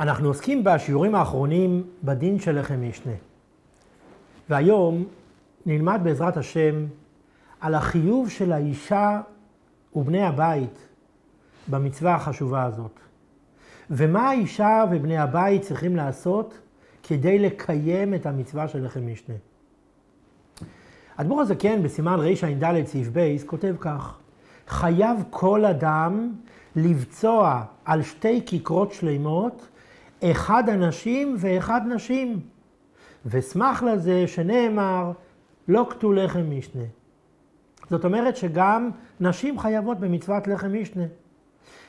אנחנו עוסקים בשיעורים האחרונים בדין של לחם משנה. והיום נלמד בעזרת השם על החיוב של האישה ובני הבית במצווה החשובה הזאת. ומה האישה ובני הבית צריכים לעשות כדי לקיים את המצווה של לחם משנה. אדמו"ר הזקן בסימן רע"ד סעיף בייס כותב כך: חייב כל אדם לבצוע על שתי כיכרות שלימות אחד אנשים ואחד נשים. ושמח לזה שנאמר, לא כתו לחם משנה. זאת אומרת שגם נשים חייבות במצוות לחם משנה.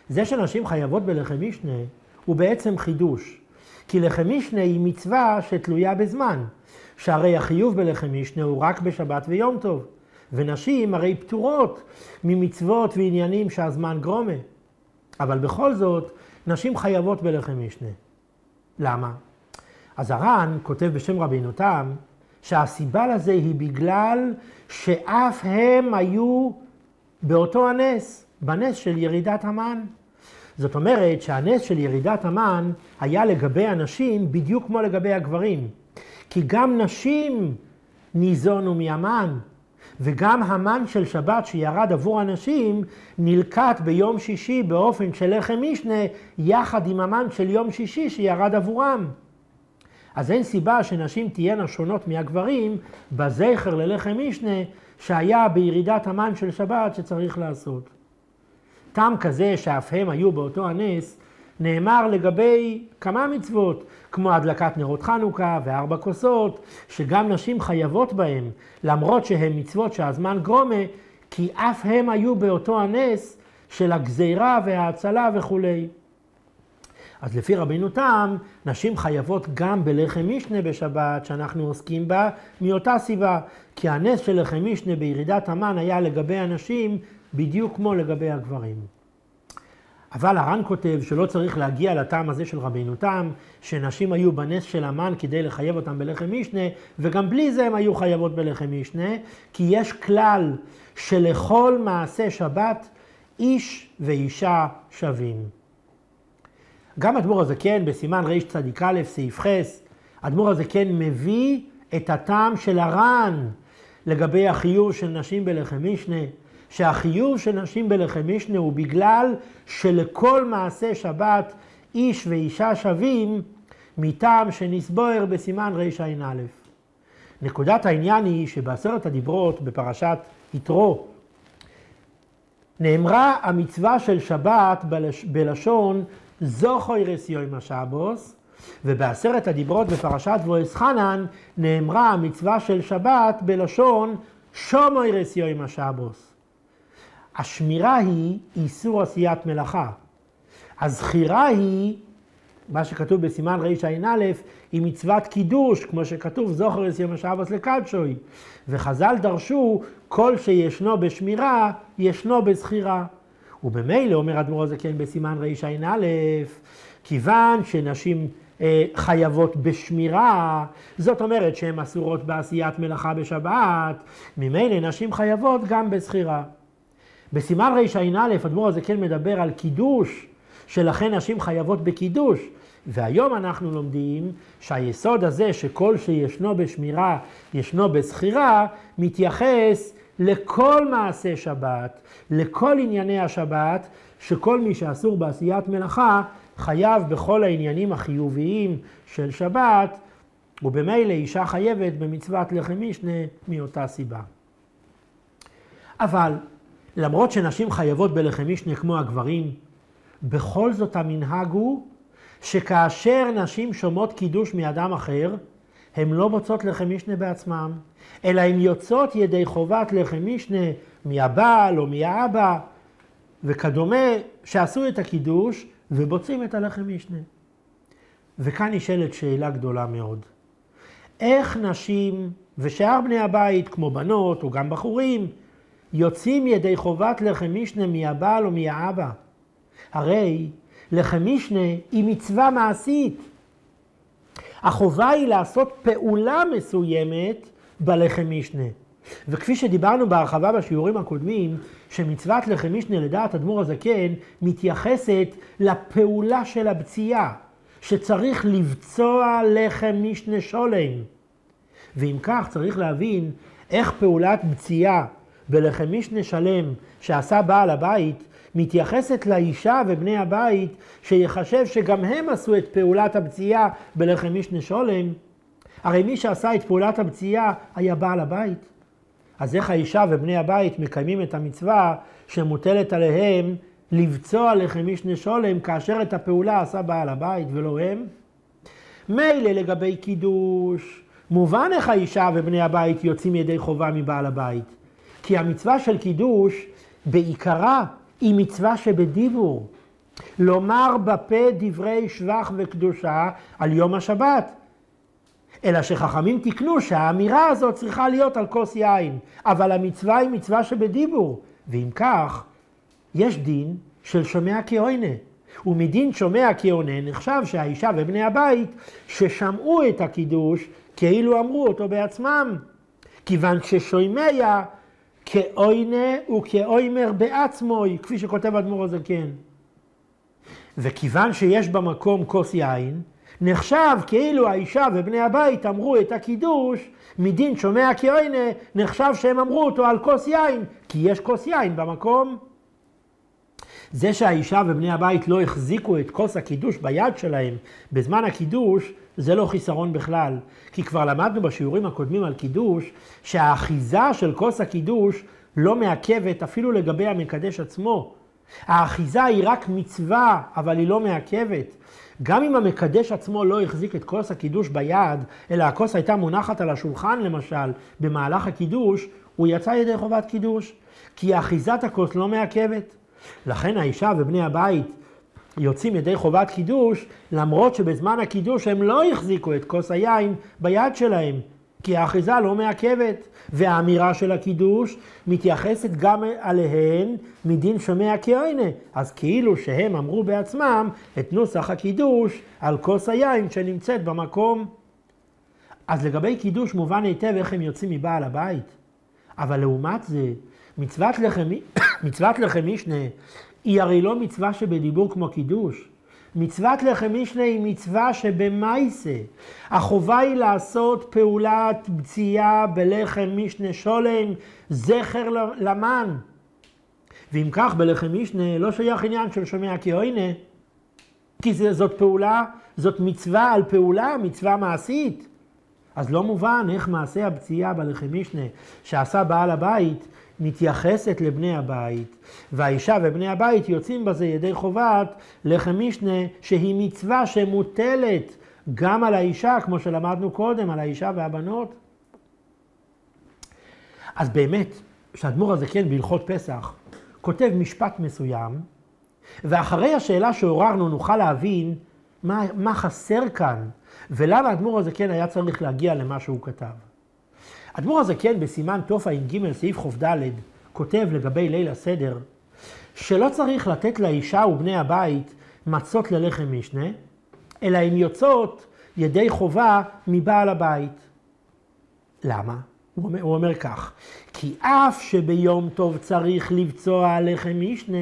זה שנשים חייבות בלחם משנה הוא בעצם חידוש. כי לחם משנה היא מצווה שתלויה בזמן. שהרי החיוב בלחם משנה הוא רק בשבת ויום טוב. ונשים הרי פטורות ממצוות ועניינים שהזמן גרומה. אבל בכל זאת, נשים חייבות בלחם משנה. למה? אז הר"ן כותב בשם רבינו תם, שהסיבה לזה היא בגלל שאף הם היו באותו הנס, בנס של ירידת המן. זאת אומרת שהנס של ירידת המן היה לגבי הנשים בדיוק כמו לגבי הגברים. כי גם נשים ניזונו מהמן, וגם המן של שבת שירד עבור הנשים נלקט ביום שישי באופן של לחם משנה יחד עם המן של יום שישי שירד עבורם. אז אין סיבה שנשים תהיינה שונות מהגברים בזכר ללחם משנה שהיה בירידת המן של שבת שצריך לעשות. טעם כזה שאף הם היו באותו הנס נאמר לגבי כמה מצוות, כמו הדלקת נרות חנוכה וארבע כוסות, שגם נשים חייבות בהם, למרות שהן מצוות שהזמן גרומה, כי אף הם היו באותו הנס של הגזירה וההצלה וכולי. אז לפי רבינו תם, נשים חייבות גם בלחם משנה בשבת, שאנחנו עוסקים בה, מאותה סיבה. כי הנס של לחם משנה בירידת המן היה לגבי הנשים בדיוק כמו לגבי הגברים. אבל הר"ן כותב שלא צריך להגיע לטעם הזה של רבינו תם, שנשים היו בנס של המן כדי לחייב אותם בלחם משנה, וגם בלי זה הם היו חייבות בלחם משנה, כי יש כלל שלכל מעשה שבת איש ואישה שווים. גם אדמו"ר הזקן בסימן רצ"א סעיף ח', אדמו"ר הזקן מביא את הטעם של הר"ן לגבי החיוב של נשים בלחם משנה. שהחיוב של נשים בלחם משנה הוא בגלל שלכל מעשה שבת איש ואישה שווים מטעם שנסבויר בסימן רע"א. נקודת העניין היא שבעשרת הדיברות בפרשת יתרו נאמרה המצווה של שבת בלשון זוכוי רסיוי משאבוס, ובעשרת הדיברות בפרשת וואס חנן נאמרה המצווה של שבת בלשון שומוי רסיוי משאבוס. השמירה היא איסור עשיית מלאכה. הזכירה היא, מה שכתוב בסימן רע"א, היא מצוות קידוש, כמו שכתוב זוכר את יום השבוס לקדשוי. וחז"ל דרשו, כל שישנו בשמירה, ישנו בזכירה. ובמילא, אומר אדמו"ר הזקן בסימן רע"א, כיוון שנשים אה, חייבות בשמירה, זאת אומרת שהן אסורות בעשיית מלאכה בשבת, ממילא נשים חייבות גם בזכירה. בסימן רע"א, אדמו"ר הזה כן מדבר על קידוש, שלכן נשים חייבות בקידוש. והיום אנחנו לומדים שהיסוד הזה שכל שישנו בשמירה, ישנו בזכירה, מתייחס לכל מעשה שבת, לכל ענייני השבת, שכל מי שאסור בעשיית מלאכה חייב בכל העניינים החיוביים של שבת, ובמילא אישה חייבת במצוות לחם משנה מאותה סיבה. אבל למרות שנשים חייבות בלחם משנה כמו הגברים, בכל זאת המנהג הוא שכאשר נשים שומעות קידוש מאדם אחר, הן לא מוצאות לחם משנה בעצמם, אלא הן יוצאות ידי חובת לחם משנה מהבעל או מהאבא וכדומה, שעשו את הקידוש ובוצעים את הלחם משנה. וכאן נשאלת שאלה גדולה מאוד. איך נשים ושאר בני הבית, כמו בנות או גם בחורים, יוצאים ידי חובת לחם משנה מהבעל או מהאבא. הרי לחם משנה היא מצווה מעשית. החובה היא לעשות פעולה מסוימת בלחם משנה. וכפי שדיברנו בהרחבה בשיעורים הקודמים, שמצוות לחם משנה לדעת אדמו"ר הזקן מתייחסת לפעולה של הבציעה. שצריך לבצוע לחם משנה שולם. ואם כך, צריך להבין איך פעולת בצייה בלחם משנה שלם שעשה בעל הבית, מתייחסת לאישה ובני הבית, שיחשב שגם הם עשו את פעולת הבצייה בלחם משנה שולם. הרי מי שעשה את פעולת הבצייה היה בעל הבית. אז איך האישה ובני הבית מקיימים את המצווה שמוטלת עליהם לבצוע לחם משנה שולם כאשר את הפעולה עשה בעל הבית ולא הם? מילא לגבי קידוש, מובן איך האישה ובני הבית יוצאים ידי חובה מבעל הבית. כי המצווה של קידוש בעיקרה היא מצווה שבדיבור. לומר בפה דברי שבח וקדושה על יום השבת. אלא שחכמים תיקנו שהאמירה הזאת צריכה להיות על כוס יין, אבל המצווה היא מצווה שבדיבור, ואם כך, יש דין של שומע כעוינה. ומדין שומע כעונה נחשב שהאישה ובני הבית ששמעו את הקידוש כאילו אמרו אותו בעצמם. כיוון ששומע כאוינה וכאוימר בעצמוי, כפי שכותב אדמו"ר הזקן. וכיוון שיש במקום כוס יין, נחשב כאילו האישה ובני הבית אמרו את הקידוש, מדין שומע כאוינה, נחשב שהם אמרו אותו על כוס יין, כי יש כוס יין במקום. זה שהאישה ובני הבית לא החזיקו את כוס הקידוש ביד שלהם בזמן הקידוש, זה לא חיסרון בכלל. כי כבר למדנו בשיעורים הקודמים על קידוש, שהאחיזה של כוס הקידוש לא מעכבת אפילו לגבי המקדש עצמו. האחיזה היא רק מצווה, אבל היא לא מעכבת. גם אם המקדש עצמו לא החזיק את כוס הקידוש ביד, אלא הכוס הייתה מונחת על השולחן למשל, במהלך הקידוש, הוא יצא ידי חובת קידוש. כי אחיזת הכוס לא מעכבת. לכן האישה ובני הבית יוצאים ידי חובת קידוש, למרות שבזמן הקידוש הם לא החזיקו את כוס היין ביד שלהם, כי האחיזה לא מעכבת, והאמירה של הקידוש מתייחסת גם עליהן מדין שומע כהנה, אז כאילו שהם אמרו בעצמם את נוסח הקידוש על כוס היין שנמצאת במקום. אז לגבי קידוש מובן היטב איך הם יוצאים מבעל הבית. אבל לעומת זה, מצוות לחם, מצוות לחם משנה היא הרי לא מצווה שבדיבור כמו קידוש. מצוות לחם משנה היא מצווה שבמייסה. החובה היא לעשות פעולת בצייה בלחם משנה שולם, זכר למן. ואם כך, בלחם משנה לא שייך עניין של שומע כהוינה, כי זאת פעולה, זאת מצווה על פעולה, מצווה מעשית. אז לא מובן איך מעשה הבצייה בלחם משנה שעשה בעל הבית מתייחסת לבני הבית, והאישה ובני הבית יוצאים בזה ידי חובת לחם משנה, שהיא מצווה שמוטלת גם על האישה, כמו שלמדנו קודם, על האישה והבנות. אז באמת, שהאדמו"ר הזה כן בהלכות פסח כותב משפט מסוים, ואחרי השאלה שעוררנו נוכל להבין מה, מה חסר כאן, ולמה האדמו"ר הזה כן היה צריך להגיע למה שהוא כתב. אדמו"ר הזקן בסימן תע"ג סעיף ח"ד כותב לגבי ליל הסדר, שלא צריך לתת לאישה ובני הבית מצות ללחם משנה, אלא הן יוצאות ידי חובה מבעל הבית. למה? הוא אומר, הוא אומר כך, כי אף שביום טוב צריך לבצוע לחם משנה,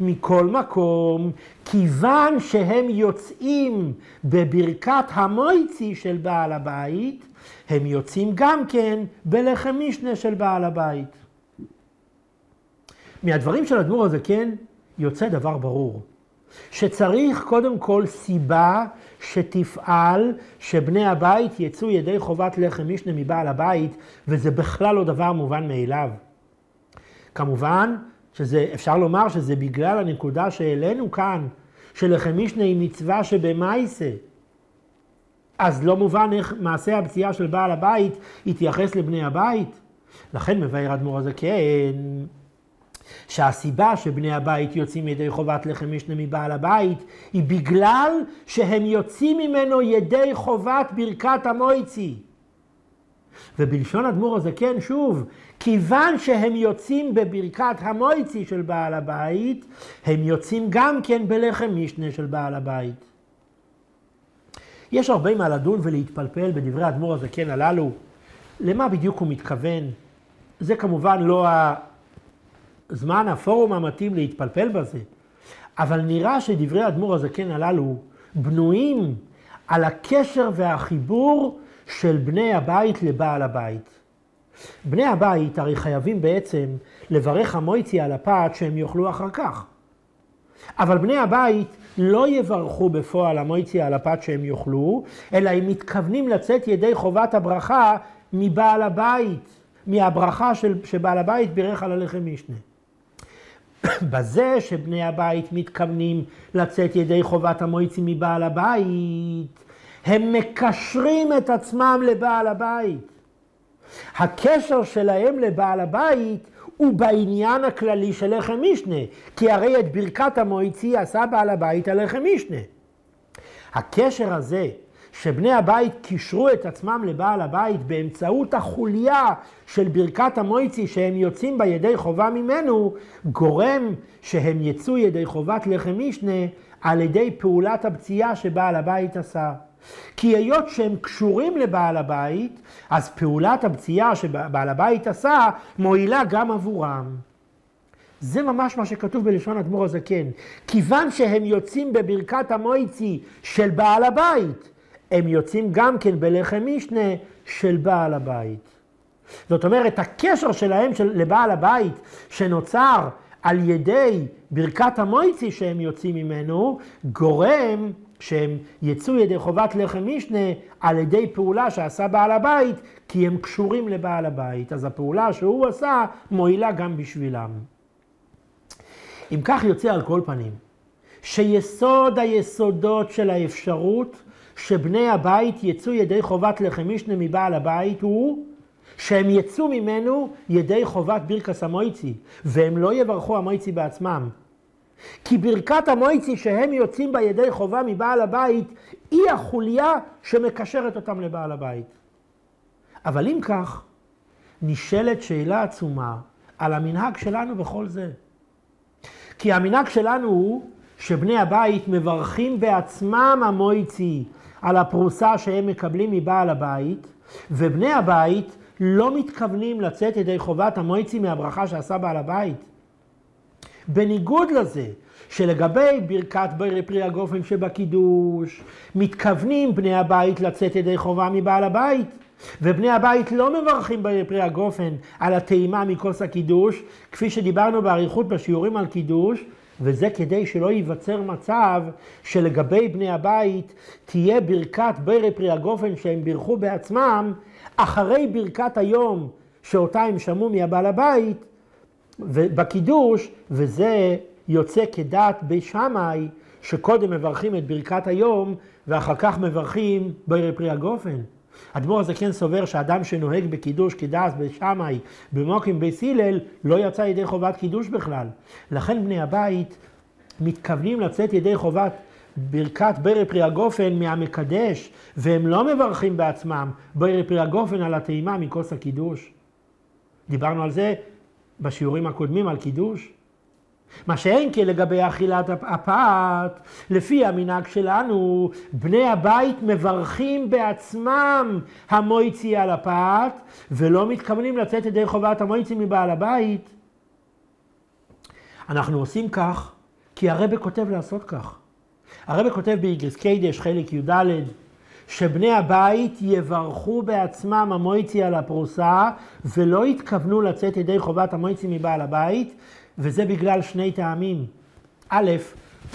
מכל מקום, כיוון שהם יוצאים בברכת המויצי של בעל הבית, הם יוצאים גם כן בלחם משנה של בעל הבית. מהדברים של אדמו"ר הזקן יוצא דבר ברור, שצריך קודם כל סיבה שתפעל שבני הבית יצאו ידי חובת לחם משנה מבעל הבית, וזה בכלל לא דבר מובן מאליו. כמובן שזה, אפשר לומר שזה בגלל הנקודה שהעלינו כאן, שלחם משנה היא מצווה שבמייסה. אז לא מובן איך מעשה הפציעה של בעל הבית יתייחס לבני הבית. לכן מבאר אדמו"ר הזקן שהסיבה שבני הבית יוצאים ידי חובת לחם משנה מבעל הבית היא בגלל שהם יוצאים ממנו ידי חובת ברכת המויצי. ובלשון אדמו"ר הזקן, שוב, כיוון שהם יוצאים בברכת המויצי של בעל הבית, הם יוצאים גם כן בלחם משנה של בעל הבית. יש הרבה מה לדון ולהתפלפל בדברי אדמו"ר הזקן הללו. למה בדיוק הוא מתכוון? זה כמובן לא הזמן, הפורום המתאים להתפלפל בזה. אבל נראה שדברי אדמו"ר הזקן הללו בנויים על הקשר והחיבור של בני הבית לבעל הבית. בני הבית הרי חייבים בעצם לברך המויצי על הפת שהם יאכלו אחר כך. אבל בני הבית לא יברכו בפועל המויצי על הפת שהם יאכלו, אלא הם מתכוונים לצאת ידי חובת הברכה מבעל הבית, מהברכה של, שבעל הבית בירך על הלחם משנה. בזה שבני הבית מתכוונים לצאת ידי חובת המויצי מבעל הבית, הם מקשרים את עצמם לבעל הבית. הקשר שלהם לבעל הבית הוא בעניין הכללי של לחם משנה, כי הרי את ברכת המויצי עשה בעל הבית על לחם משנה. הקשר הזה שבני הבית קישרו את עצמם לבעל הבית באמצעות החוליה של ברכת המויצי שהם יוצאים בה ידי חובה ממנו, גורם שהם יצאו ידי חובת לחם משנה על ידי פעולת הפציעה שבעל הבית עשה. כי היות שהם קשורים לבעל הבית, אז פעולת הפציעה שבעל הבית עשה מועילה גם עבורם. זה ממש מה שכתוב בלשון אדמו"ר הזקן. כיוון שהם יוצאים בברכת המויצי של בעל הבית, הם יוצאים גם כן בלחם משנה של בעל הבית. זאת אומרת, הקשר שלהם של, לבעל הבית שנוצר על ידי ברכת המויצי שהם יוצאים ממנו, גורם שהם יצאו ידי חובת לחם משנה על ידי פעולה שעשה בעל הבית, כי הם קשורים לבעל הבית. אז הפעולה שהוא עשה מועילה גם בשבילם. אם כך יוצא על כל פנים, שיסוד היסודות של האפשרות שבני הבית יצאו ידי חובת לחם משנה מבעל הבית הוא שהם יצאו ממנו ידי חובת ברכס המויצי, והם לא יברכו המויצי בעצמם. כי ברכת המויצי שהם יוצאים בה ידי חובה מבעל הבית, היא החוליה שמקשרת אותם לבעל הבית. אבל אם כך, נשאלת שאלה עצומה על המנהג שלנו בכל זה. כי המנהג שלנו הוא שבני הבית מברכים בעצמם המויצי על הפרוסה שהם מקבלים מבעל הבית, ובני הבית לא מתכוונים לצאת ידי חובת המויצי מהברכה שעשה בעל הבית. בניגוד לזה, שלגבי ברכת פרי הגופן שבקידוש, מתכוונים בני הבית לצאת ידי חובה מבעל הבית. ובני הבית לא מברכים ברי פרי הגופן על הטעימה מכוס הקידוש, כפי שדיברנו באריכות בשיעורים על קידוש, וזה כדי שלא ייווצר מצב שלגבי בני הבית תהיה ברכת ברי פרי הגופן שהם בירכו בעצמם, אחרי ברכת היום שאותה הם שמעו מהבעל הבית, בקידוש, וזה יוצא כדעת בי שמאי, שקודם מברכים את ברכת היום, ואחר כך מברכים ברי פרי הגופן. אדמו"ר הזה כן סובר שאדם שנוהג בקידוש כדעת בשמאי במוקים בית הלל, לא יצא ידי חובת קידוש בכלל. לכן בני הבית מתכוונים לצאת ידי חובת ברכת ברי פרי הגופן מהמקדש, והם לא מברכים בעצמם ברי פרי הגופן על הטעימה מכוס הקידוש. דיברנו על זה בשיעורים הקודמים על קידוש. מה שאין כן לגבי אכילת הפת, לפי המנהג שלנו, בני הבית מברכים בעצמם המויצי על הפת, ולא מתכוונים לצאת ידי חובת המויצי מבעל הבית. אנחנו עושים כך כי הרבה כותב לעשות כך. הרבה כותב באיגרס קיידש, חלק י"ד, שבני הבית יברכו בעצמם המויצי על הפרוסה, ולא יתכוונו לצאת ידי חובת המויצי מבעל הבית, וזה בגלל שני טעמים. א',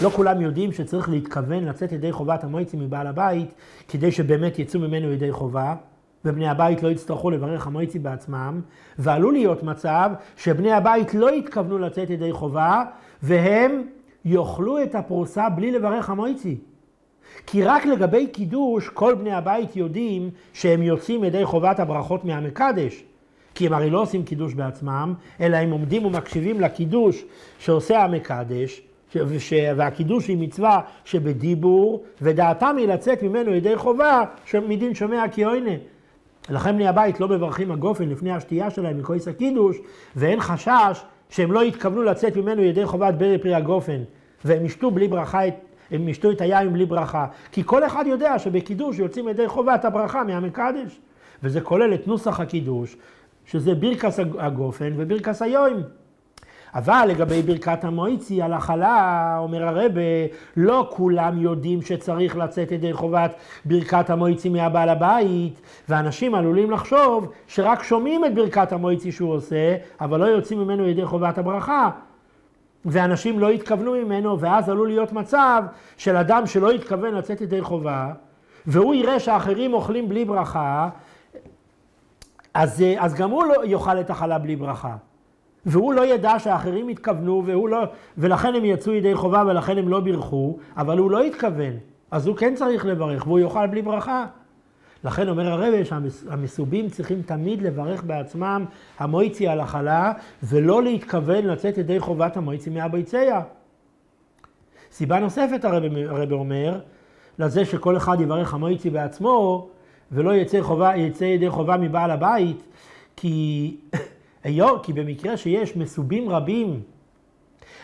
לא כולם יודעים שצריך להתכוון לצאת ידי חובת המויצי מבעל הבית, כדי שבאמת יצאו ממנו ידי חובה, ובני הבית לא יצטרכו לברך המויצי בעצמם, ועלול להיות מצב שבני הבית לא יתכוונו לצאת ידי חובה, והם יאכלו את הפרוסה בלי לברך המויצי. כי רק לגבי קידוש, כל בני הבית יודעים שהם יוצאים ידי חובת הברכות מהמקדש. כי הם הרי לא עושים קידוש בעצמם, אלא הם עומדים ומקשיבים לקידוש שעושה המקדש, והקידוש היא מצווה שבדיבור, ודעתם היא לצאת ממנו ידי חובה, שמדין שומע כי אוינה. לכן בני הבית לא מברכים הגופן לפני השתייה שלהם מכויס הקידוש, ואין חשש שהם לא יתכוונו לצאת ממנו ידי חובת ברי פרי הגופן, והם ישתו בלי ברכה, הם ישתו את היין בלי ברכה. כי כל אחד יודע שבקידוש יוצאים ידי חובת הברכה מהמקדש. וזה כולל את נוסח הקידוש, שזה ברכס הגופן וברכס היוים. אבל לגבי ברכת המויצי על החלה, אומר הרבה, לא כולם יודעים שצריך לצאת ידי חובת ברכת המויצי מהבעל הבית, ואנשים עלולים לחשוב שרק שומעים את ברכת המויצי שהוא עושה, אבל לא יוצאים ממנו ידי חובת הברכה. ואנשים לא התכוונו ממנו, ואז עלול להיות מצב של אדם שלא התכוון לצאת ידי חובה, והוא יראה שאחרים אוכלים בלי ברכה, אז, אז גם הוא לא יאכל את החלה בלי ברכה. והוא לא ידע שאחרים התכוונו, והוא לא, ולכן הם יצאו ידי חובה ולכן הם לא בירכו, אבל הוא לא התכוון. אז הוא כן צריך לברך, והוא יאכל בלי ברכה. לכן אומר הרבי שהמסובים צריכים תמיד לברך בעצמם המויצי על החלה, ולא להתכוון לצאת ידי חובת המויצי מהביציה. סיבה נוספת הרבי אומר, לזה שכל אחד יברך המויצי בעצמו, ולא יצא, חובה, יצא ידי חובה מבעל הבית, כי, כי במקרה שיש מסובים רבים,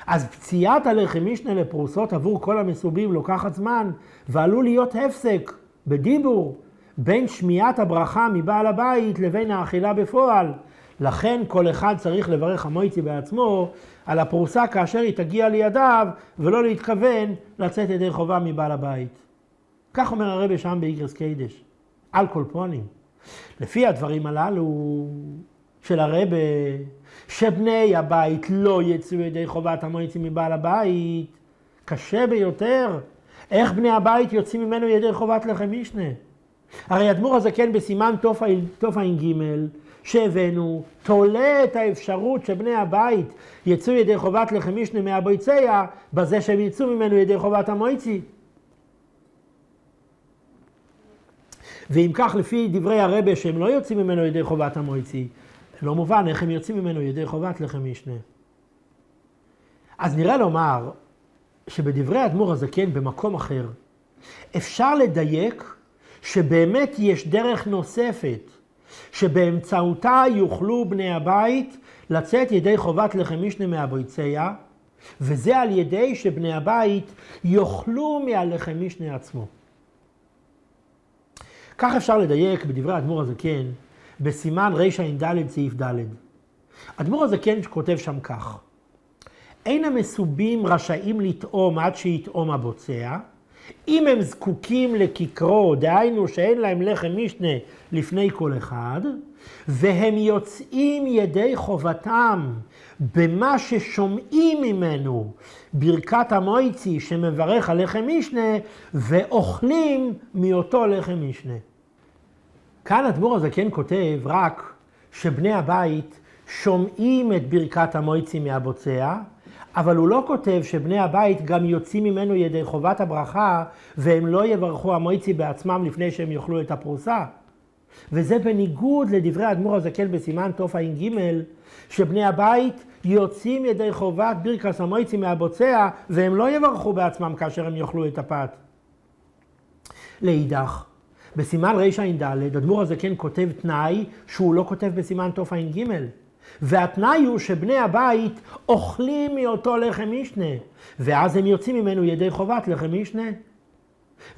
אז פציעת הלחם משנה לפרוסות עבור כל המסובים לוקחת זמן, ועלול להיות הפסק בדיבור בין שמיעת הברכה מבעל הבית לבין האכילה בפועל. לכן כל אחד צריך לברך המויצי בעצמו על הפרוסה כאשר היא תגיע לידיו, ולא להתכוון לצאת ידי חובה מבעל הבית. כך אומר הרבי שם באיגרס קיידש, על כל פונים. לפי הדברים הללו של הרבה, שבני הבית לא יצאו ידי חובת המויצי מבעל הבית, קשה ביותר. איך בני הבית יוצאים ממנו ידי חובת לחם משנה? הרי אדמו"ר הזקן בסימן תע"ג שהבאנו, תולה את האפשרות שבני הבית יצאו ידי חובת לחם משנה מהבויציה, בזה שהם יצאו ממנו ידי חובת המויצי. ואם כך, לפי דברי הרבה שהם לא יוצאים ממנו ידי חובת המויצי, לא מובן איך הם יוצאים ממנו ידי חובת לחם משנה. אז נראה לומר שבדברי האדמו"ר הזקן במקום אחר, אפשר לדייק שבאמת יש דרך נוספת, שבאמצעותה יוכלו בני הבית לצאת ידי חובת לחם משנה מהביציה, וזה על ידי שבני הבית יאכלו מהלחם משנה עצמו. כך אפשר לדייק בדברי האדמו"ר הזקן בסימן רע"ד סעיף ד'. אדמו"ר הזקן כותב שם כך: אין המסובים רשאים לטעום עד שיטעום הבוצע, אם הם זקוקים לכיכרו, דהיינו שאין להם לחם משנה לפני כל אחד, והם יוצאים ידי חובתם במה ששומעים ממנו ברכת המויצי שמברך על לחם משנה, ואוכלים מאותו לחם משנה. כאן הדבור הזה כן כותב רק שבני הבית שומעים את ברכת המויצי מהבוצע, אבל הוא לא כותב שבני הבית גם יוצאים ממנו ידי חובת הברכה, והם לא יברכו המויצי בעצמם לפני שהם יאכלו את הפרוסה. וזה בניגוד לדברי האדמו"ר הזקן בסימן תע"ג, שבני הבית יוצאים ידי חובת ברכס המויצי מהבוצע, והם לא יברכו בעצמם כאשר הם יאכלו את הפת. לאידך, בסימן רע"ד, אדמו"ר הזקן כותב תנאי שהוא לא כותב בסימן תע"ג. והתנאי הוא שבני הבית אוכלים מאותו לחם משנה, ואז הם יוצאים ממנו ידי חובת לחם משנה.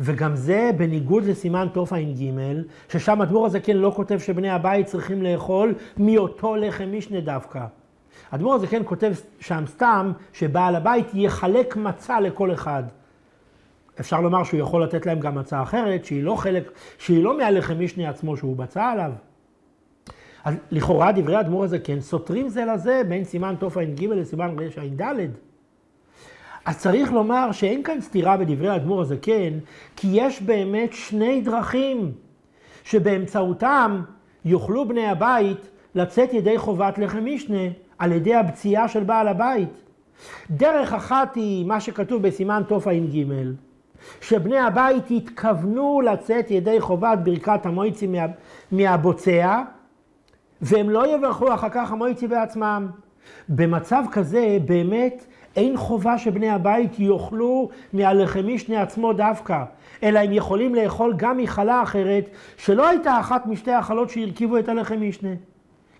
וגם זה בניגוד לסימן תע"ג, ששם אדמו"ר הזקן לא כותב שבני הבית צריכים לאכול מאותו לחם משנה דווקא. אדמו"ר הזקן כותב שם סתם שבעל הבית יחלק מצה לכל אחד. אפשר לומר שהוא יכול לתת להם גם מצה אחרת, שהיא לא חלק, שהיא לא מהלחם משנה עצמו שהוא בצע עליו. אז לכאורה דברי האדמו"ר הזקן סותרים זה לזה בין סימן תע"ג לסימן רע"ד. אז צריך לומר שאין כאן סתירה בדברי האדמו"ר הזקן, כי יש באמת שני דרכים שבאמצעותם יוכלו בני הבית לצאת ידי חובת לחם משנה על ידי הבציעה של בעל הבית. דרך אחת היא מה שכתוב בסימן תע"ג, שבני הבית התכוונו לצאת ידי חובת ברכת המויצי מה, מהבוצע, והם לא יברכו אחר כך המויצי בעצמם. במצב כזה באמת אין חובה שבני הבית יאכלו מהלחם משנה עצמו דווקא, אלא הם יכולים לאכול גם מחלה אחרת, שלא הייתה אחת משתי החלות שהרכיבו את הלחם משנה.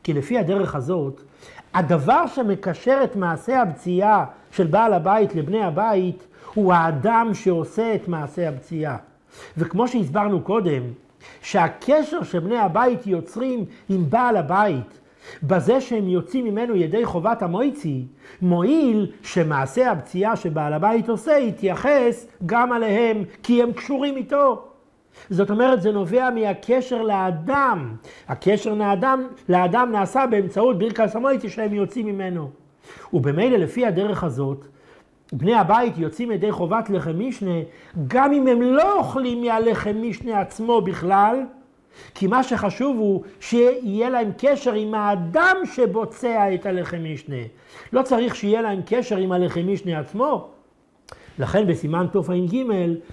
כי לפי הדרך הזאת, הדבר שמקשר את מעשה הבציעה של בעל הבית לבני הבית, הוא האדם שעושה את מעשה הבציעה. וכמו שהסברנו קודם, שהקשר שבני הבית יוצרים עם בעל הבית, בזה שהם יוצאים ממנו ידי חובת המויצי, מועיל שמעשה הפציעה שבעל הבית עושה יתייחס גם עליהם, כי הם קשורים איתו. זאת אומרת, זה נובע מהקשר לאדם. הקשר לאדם, לאדם נעשה באמצעות ברכס המויצי שהם יוצאים ממנו. ובמילא לפי הדרך הזאת, בני הבית יוצאים ידי חובת לחם משנה, גם אם הם לא אוכלים מהלחם משנה עצמו בכלל, כי מה שחשוב הוא שיהיה להם קשר עם האדם שבוצע את הלחם משנה. לא צריך שיהיה להם קשר עם הלחם משנה עצמו. לכן בסימן תע"ג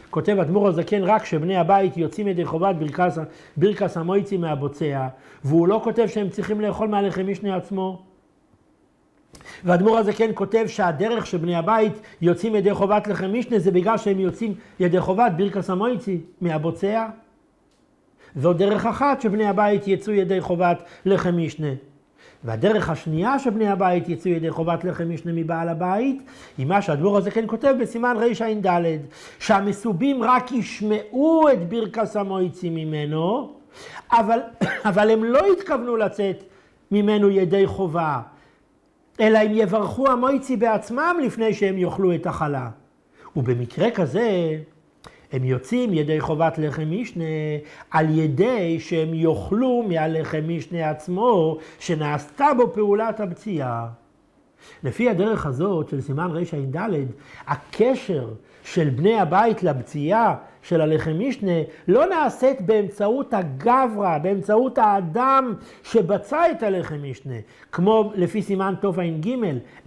כותב אדמו"ר הזקן רק שבני הבית יוצאים ידי חובת ברכס המויצי מהבוצע, והוא לא כותב שהם צריכים לאכול מהלחם משנה עצמו. ואדמו"ר הזה כן כותב שהדרך שבני הבית יוצאים ידי חובת לחם משנה זה בגלל שהם יוצאים ידי חובת ברכס המויצי מהבוצע. זו דרך אחת שבני הבית יצאו ידי חובת לחם משנה. והדרך השנייה שבני הבית יצאו ידי חובת לחם משנה מבעל הבית, היא מה שהדבור הזה כן כותב בסימן רע"ד, שהמסובים רק ישמעו את ברכס המויצי ממנו, אבל, אבל הם לא התכוונו לצאת ממנו ידי חובה, אלא הם יברכו המויצי בעצמם לפני שהם יאכלו את החלה. ובמקרה כזה, הם יוצאים ידי חובת לחם משנה על ידי שהם יאכלו מהלחם משנה עצמו, שנעשתה בו פעולת הפציעה. לפי הדרך הזאת של סימן רע"ד, הקשר של בני הבית לבציעה של הלחם משנה לא נעשית באמצעות הגברא, באמצעות האדם שבצע את הלחם משנה, כמו לפי סימן תע"ג,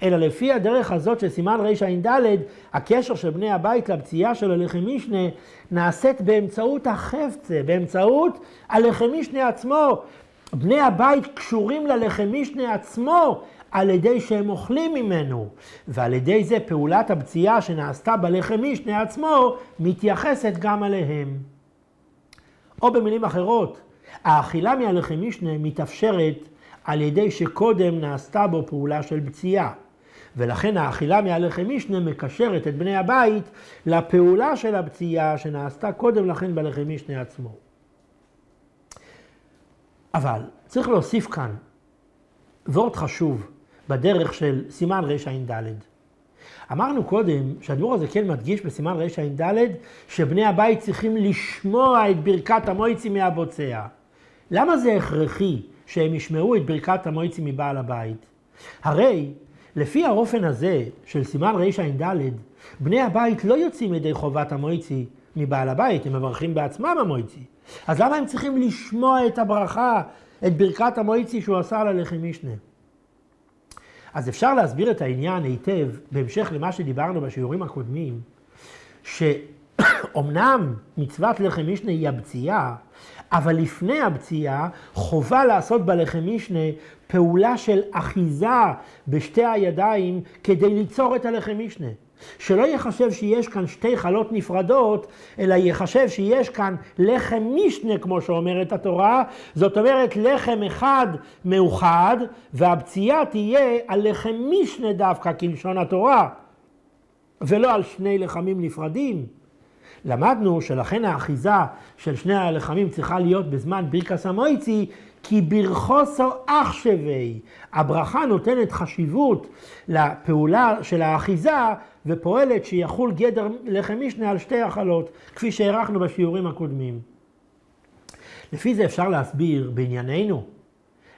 אלא לפי הדרך הזאת של סימן רע"ד, הקשר של בני הבית לבציעה של הלחם משנה נעשית באמצעות החפצה, באמצעות הלחם משנה עצמו. בני הבית קשורים ללחם משנה עצמו, על ידי שהם אוכלים ממנו, ועל ידי זה פעולת הפציעה שנעשתה בלחם משנה עצמו, מתייחסת גם עליהם. או במילים אחרות, האכילה מהלחם משנה מתאפשרת על ידי שקודם נעשתה בו פעולה של פציעה. ולכן האכילה מהלחם משנה מקשרת את בני הבית לפעולה של הפציעה שנעשתה קודם לכן בלחם משנה עצמו. אבל צריך להוסיף כאן וורט חשוב בדרך של סימן רע"ד. אמרנו קודם שהדבור הזה כן מדגיש בסימן רע"ד שבני הבית צריכים לשמוע את ברכת המויצי מהבוצע. למה זה הכרחי שהם ישמעו את ברכת המויצי מבעל הבית? הרי לפי האופן הזה של סימן רע"ד, בני הבית לא יוצאים ידי חובת המויצי מבעל הבית, הם מברכים בעצמם המויצי. אז למה הם צריכים לשמוע את הברכה, את ברכת המויצי שהוא עשה על הלחם משנה? אז אפשר להסביר את העניין היטב, בהמשך למה שדיברנו בשיעורים הקודמים, שאומנם מצוות לחם משנה היא הבציעה, אבל לפני הבציעה חובה לעשות בלחם משנה פעולה של אחיזה בשתי הידיים כדי ליצור את הלחם משנה. שלא יחשב שיש כאן שתי חלות נפרדות, אלא יחשב שיש כאן לחם משנה, כמו שאומרת התורה, זאת אומרת לחם אחד מאוחד, והפציעה תהיה על לחם משנה דווקא, כלשון התורה, ולא על שני לחמים נפרדים. למדנו שלכן האחיזה של שני הלחמים צריכה להיות בזמן ברכס המויצי, כי ברכוסו אח שווה. הברכה נותנת חשיבות לפעולה של האחיזה ופועלת שיחול גדר לחם משנה על שתי החלות, כפי שהערכנו בשיעורים הקודמים. לפי זה אפשר להסביר בענייננו,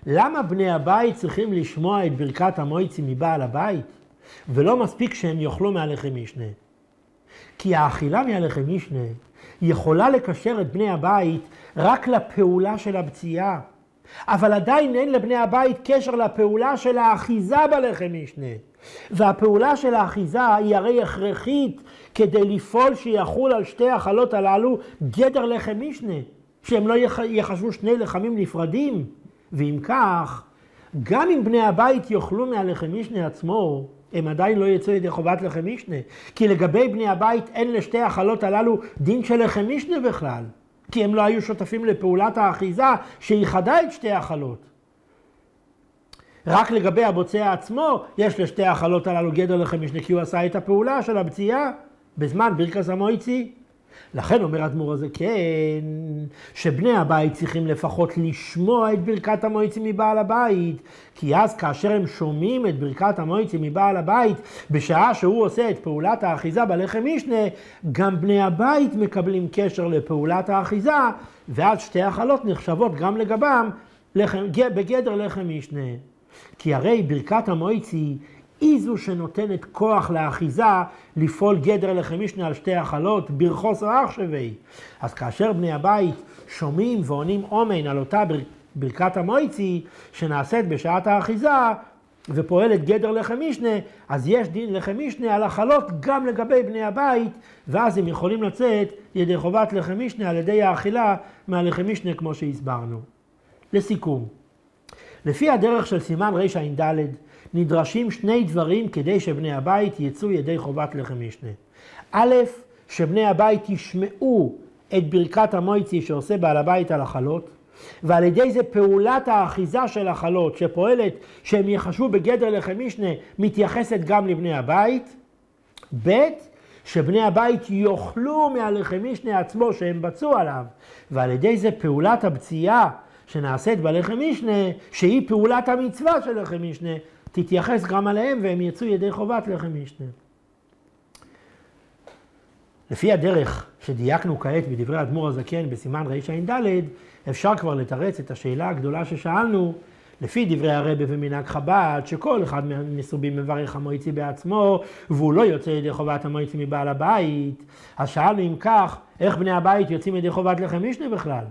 למה בני הבית צריכים לשמוע את ברכת המויצי מבעל הבית, ולא מספיק שהם יאכלו מהלחם משנה. כי האכילה מהלחם משנה יכולה לקשר את בני הבית רק לפעולה של הפציעה. אבל עדיין אין לבני הבית קשר לפעולה של האחיזה בלחם משנה. והפעולה של האחיזה היא הרי הכרחית כדי לפעול שיחול על שתי החלות הללו גדר לחם משנה, שהם לא יחשבו שני לחמים נפרדים. ואם כך, גם אם בני הבית יאכלו מהלחם משנה עצמו, הם עדיין לא יצאו ידי חובת לחם משנה. כי לגבי בני הבית אין לשתי החלות הללו דין של לחם משנה בכלל. כי הם לא היו שותפים לפעולת האחיזה שאיחדה את שתי החלות. רק לגבי הבוצע עצמו, יש לשתי החלות הללו גדר משנה, כי הוא עשה את הפעולה של הבציעה בזמן ברכס המויצי. לכן אומר אדמו"ר הזה כן, שבני הבית צריכים לפחות לשמוע את ברכת המועצי מבעל הבית, כי אז כאשר הם שומעים את ברכת המועצי מבעל הבית, בשעה שהוא עושה את פעולת האחיזה בלחם משנה, גם בני הבית מקבלים קשר לפעולת האחיזה, ואז שתי החלות נחשבות גם לגבם בגדר לחם משנה. כי הרי ברכת המועצי היא זו שנותנת כוח לאחיזה לפעול גדר לחם משנה על שתי החלות, ברכוס או שווה. אז כאשר בני הבית שומעים ועונים אומן על אותה בר... ברכת המועצי שנעשית בשעת האחיזה ופועלת גדר לחם משנה, אז יש דין לחם משנה על החלות גם לגבי בני הבית, ואז הם יכולים לצאת ידי חובת לחם משנה על ידי האכילה מהלחם משנה כמו שהסברנו. לסיכום, לפי הדרך של סימן רע"ד, נדרשים שני דברים כדי שבני הבית יצאו ידי חובת לחם משנה. א', שבני הבית ישמעו את ברכת המויצי שעושה בעל הבית על החלות, ועל ידי זה פעולת האחיזה של החלות שפועלת שהם יחשבו בגדר לחם משנה מתייחסת גם לבני הבית. ב', שבני הבית יאכלו מהלחם משנה עצמו שהם בצעו עליו, ועל ידי זה פעולת הבציעה שנעשית בלחם משנה, שהיא פעולת המצווה של לחם משנה, תתייחס גם עליהם והם יצאו ידי חובת לחם משנה. לפי הדרך שדייקנו כעת בדברי האדמו"ר הזקן בסימן רע"ד, אפשר כבר לתרץ את השאלה הגדולה ששאלנו, לפי דברי הרבה ומנהג חב"ד, שכל אחד מהמסובים מברך המועצי בעצמו, והוא לא יוצא ידי חובת המועצי מבעל הבית, אז שאלנו אם כך, איך בני הבית יוצאים ידי חובת לחם משנה בכלל?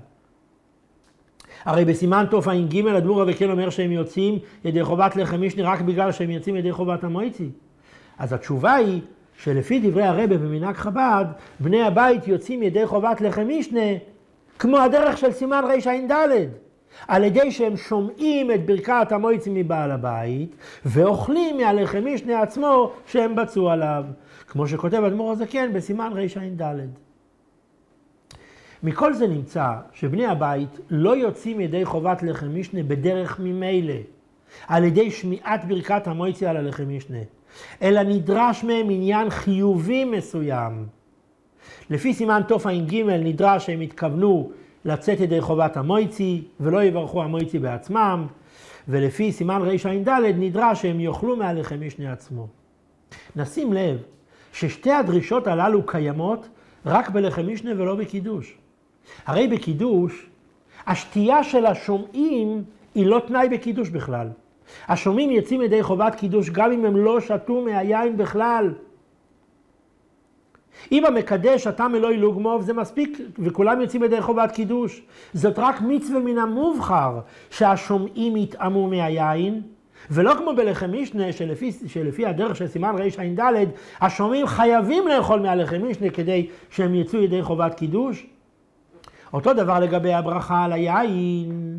הרי בסימן תע"ג הדבור וכן אומר שהם יוצאים ידי חובת לחם משנה רק בגלל שהם יוצאים ידי חובת המועצי. אז התשובה היא שלפי דברי הרבה במנהג חב"ד, בני הבית יוצאים ידי חובת לחם משנה כמו הדרך של סימן רע"ד. על ידי שהם שומעים את ברכת המועצי מבעל הבית ואוכלים מהלחם משנה עצמו שהם בצעו עליו. כמו שכותב אדמו"ר הזקן בסימן רע"ד. מכל זה נמצא שבני הבית לא יוצאים ידי חובת לחם משנה בדרך ממילא, על ידי שמיעת ברכת המויצי על הלחם משנה, אלא נדרש מהם עניין חיובי מסוים. לפי סימן תע"ג נדרש שהם יתכוונו לצאת ידי חובת המויצי ולא יברכו המויצי בעצמם, ולפי סימן רע"ד נדרש שהם יאכלו מהלחם משנה עצמו. נשים לב ששתי הדרישות הללו קיימות רק בלחם משנה ולא בקידוש. הרי בקידוש, השתייה של השומעים היא לא תנאי בקידוש בכלל. השומעים יוצאים ידי חובת קידוש גם אם הם לא שתו מהיין בכלל. אם המקדש שתה מלוא לוגמוב זה מספיק וכולם יוצאים ידי חובת קידוש. זאת רק מצווה מן המובחר שהשומעים יטעמו מהיין, ולא כמו בלחם משנה שלפי, שלפי הדרך של סימן רע"ד השומעים חייבים לאכול מהלחם משנה כדי שהם יצאו ידי חובת קידוש. אותו דבר לגבי הברכה על היין.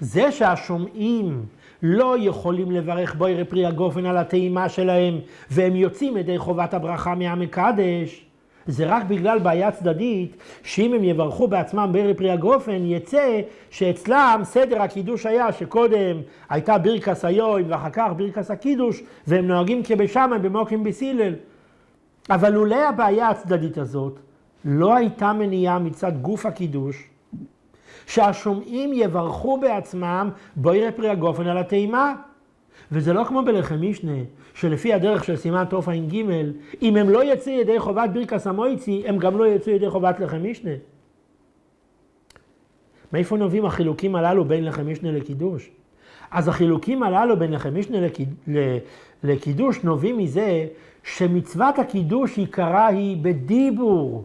זה שהשומעים לא יכולים לברך בוירי פרי הגופן על הטעימה שלהם, והם יוצאים ידי חובת הברכה מהמקדש, זה רק בגלל בעיה צדדית, שאם הם יברכו בעצמם ברי פרי הגופן, יצא שאצלם סדר הקידוש היה שקודם הייתה ברכס היוין ואחר כך ברכס הקידוש, והם נוהגים כבשמה במוקים בסילל. אבל לולא הבעיה הצדדית הזאת, לא הייתה מניעה מצד גוף הקידוש שהשומעים יברכו בעצמם בוירי פרי הגופן על הטעימה. וזה לא כמו בלחם משנה, שלפי הדרך של סימן תע"ג, אם הם לא יצאו ידי חובת ברכס המויצי, הם גם לא יצאו ידי חובת לחם משנה. מאיפה נובעים החילוקים הללו בין לחם משנה לקידוש? אז החילוקים הללו בין לחם משנה לקידוש נובעים מזה שמצוות הקידוש עיקרה היא בדיבור.